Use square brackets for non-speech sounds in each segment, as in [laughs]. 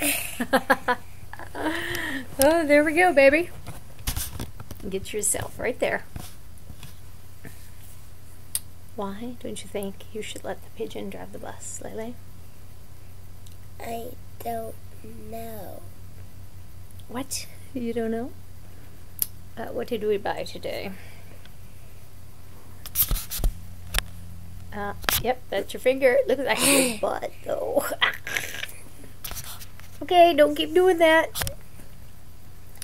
[laughs] oh, there we go, baby. Get yourself right there. Why don't you think you should let the pigeon drive the bus, Leelee? I don't know. What? You don't know? Uh, what did we buy today? Uh, yep, that's your finger. Look at that your [laughs] butt, though. [laughs] okay, don't keep doing that.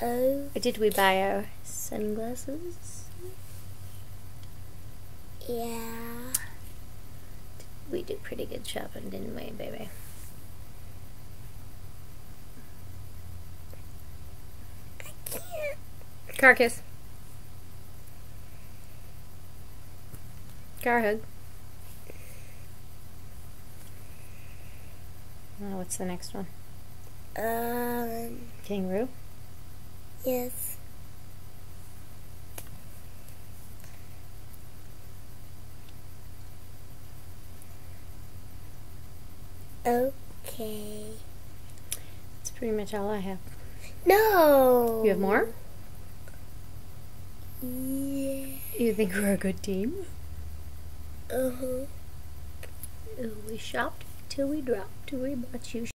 Oh, What did we buy our sunglasses? yeah. We did pretty good shopping, didn't we, baby? I can't. Car kiss. Car hug. Oh, what's the next one? Um, Kangaroo. yes. Okay. That's pretty much all I have. No. You have more? Yeah. You think we're a good team? Uh huh. We shopped till we dropped till we bought you